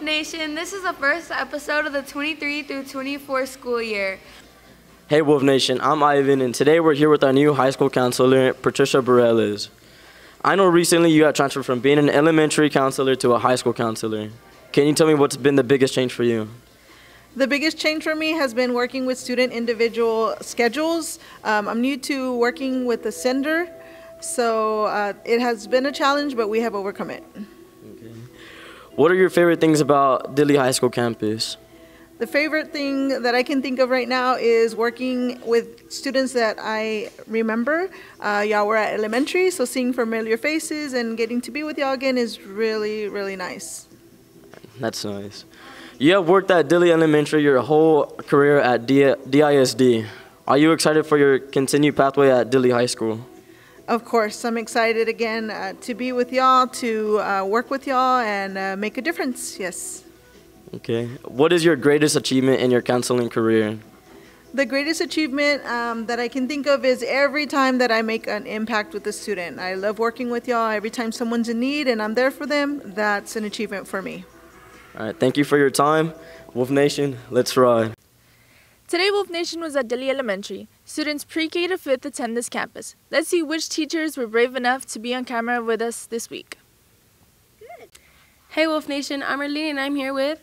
Nation. This is the first episode of the 23 through 24 school year. Hey Wolf Nation, I'm Ivan, and today we're here with our new high school counselor, Patricia Bareilles. I know recently you got transferred from being an elementary counselor to a high school counselor. Can you tell me what's been the biggest change for you? The biggest change for me has been working with student individual schedules. Um, I'm new to working with the sender, so uh, it has been a challenge, but we have overcome it. What are your favorite things about Dilley High School campus? The favorite thing that I can think of right now is working with students that I remember. Uh, y'all were at elementary, so seeing familiar faces and getting to be with y'all again is really, really nice. That's nice. You have worked at Dilley Elementary your whole career at D- DISD. Are you excited for your continued pathway at Dilley High School? Of course, I'm excited again uh, to be with y'all, to uh, work with y'all, and uh, make a difference. Yes. Okay. What is your greatest achievement in your counseling career? The greatest achievement um, that I can think of is every time that I make an impact with a student. I love working with y'all. Every time someone's in need and I'm there for them, that's an achievement for me. All right. Thank you for your time. Wolf Nation, let's ride. Today, Wolf Nation was at Dilley Elementary. Students pre-K to 5th attend this campus. Let's see which teachers were brave enough to be on camera with us this week. Good. Hey Wolf Nation, I'm Arlene and I'm here with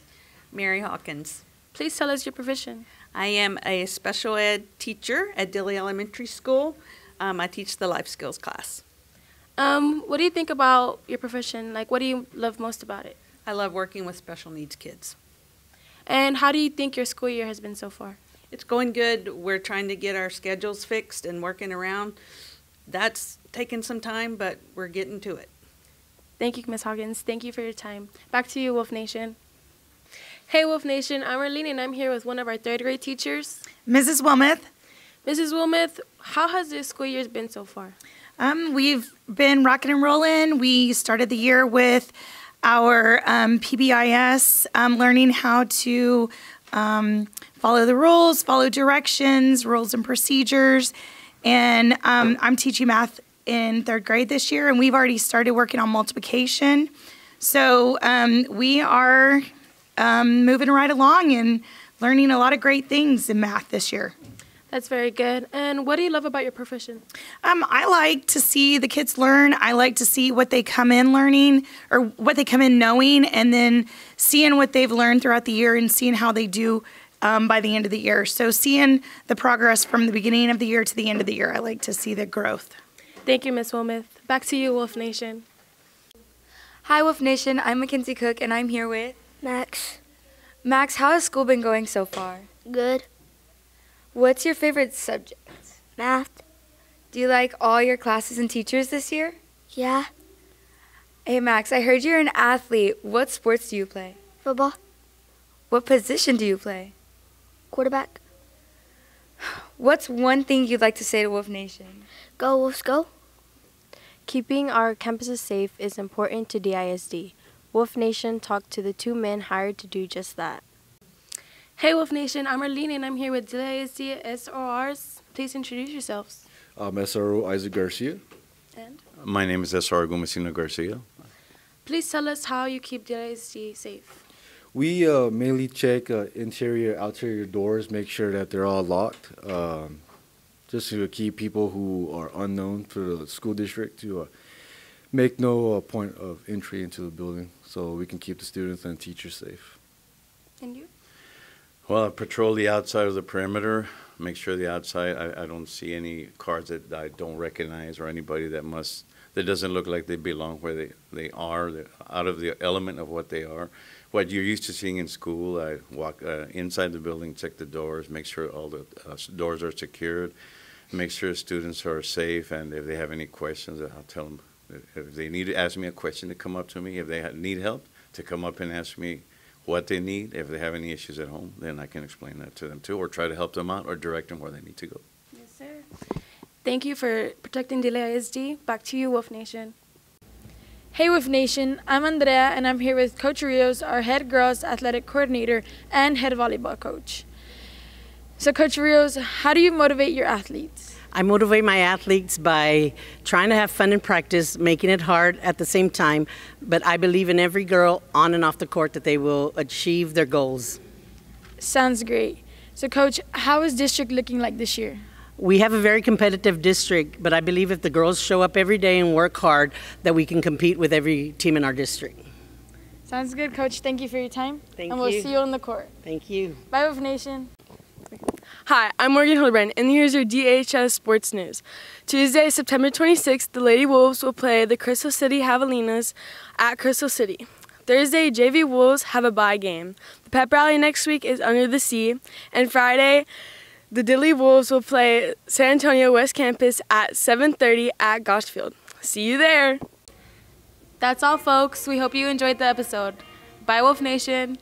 Mary Hawkins. Please tell us your profession. I am a special ed teacher at Dilley Elementary School. Um, I teach the life skills class. Um, what do you think about your profession? Like, what do you love most about it? I love working with special needs kids. And how do you think your school year has been so far? It's going good. We're trying to get our schedules fixed and working around. That's taken some time, but we're getting to it. Thank you, Ms. Hawkins. Thank you for your time. Back to you, Wolf Nation. Hey, Wolf Nation. I'm Arlene, and I'm here with one of our third grade teachers, Mrs. Wilmoth. Mrs. Wilmoth. How has this school year been so far? Um, we've been rocking and rolling. We started the year with our um, PBIS, um, learning how to um, follow the rules, follow directions, rules and procedures. And um, I'm teaching math in third grade this year, and we've already started working on multiplication. So um, we are um, moving right along and learning a lot of great things in math this year. That's very good. And what do you love about your profession? Um, I like to see the kids learn. I like to see what they come in learning or what they come in knowing, and then seeing what they've learned throughout the year and seeing how they do um, by the end of the year. So, seeing the progress from the beginning of the year to the end of the year, I like to see the growth. Thank you, Miss Wilmoth. Back to you, Wolf Nation. Hi, Wolf Nation. I'm Mackenzie Cook, and I'm here with Max. Max. How has school been going so far? Good. What's your favorite subject? Math. Do you like all your classes and teachers this year? Yeah. Hey, Max, I heard you're an athlete. What sports do you play? Football. What position do you play? Quarterback. What's one thing you'd like to say to Wolf Nation? Go, Wolves, go. Keeping our campuses safe is important to DISD. Wolf Nation talked to the two men hired to do just that. Hey Wolf Nation, I'm Arlene and I'm here with DISD SROs. Please introduce yourselves. I'm SRO Isaac Garcia. And My name is SR Gomesino Garcia. please tell us how you keep DISD safe. We uh, mainly check uh, interior, outerior doors, make sure that they're all locked, um, just to keep people who are unknown to the school district to uh, make no uh, point of entry into the building, so we can keep the students and teachers safe. And you? Well, I patrol the outside of the perimeter, make sure the outside, I, I don't see any cars that I don't recognize or anybody that must, that doesn't look like they belong where they, they are, out of the element of what they are. What you're used to seeing in school, I walk uh, inside the building, check the doors, make sure all the uh, doors are secured, make sure students are safe, and if they have any questions, I'll tell them, if they need to ask me a question, to come up to me. If they need help, to come up and ask me what they need. If they have any issues at home, then I can explain that to them too, or try to help them out, or direct them where they need to go. Yes, sir. Thank you for protecting Dilley ISD. Back to you, Wolf Nation. Hey Wolf Nation, I'm Andrea and I'm here with Coach Rios, our head girls athletic coordinator and head volleyball coach. So Coach Rios, how do you motivate your athletes? I motivate my athletes by trying to have fun in practice, making it hard at the same time, but I believe in every girl on and off the court that they will achieve their goals. Sounds great. So, Coach, how is district looking like this year? We have a very competitive district, but I believe if the girls show up every day and work hard, that we can compete with every team in our district. Sounds good, Coach. Thank you for your time. Thank and we'll see you on the court. Thank you. Bye, Wolf Nation. Hi, I'm Morgan Hildebrand, and here's your DHS Sports News. Tuesday, September 26th, the Lady Wolves will play the Crystal City Javelinas at Crystal City. Thursday, JV Wolves have a bye game. The pep rally next week is Under the Sea, and Friday, the Dilley Wolves will play San Antonio West Campus at 7:30 at Goshfield. See you there. That's all, folks. We hope you enjoyed the episode. Bye, Wolf Nation.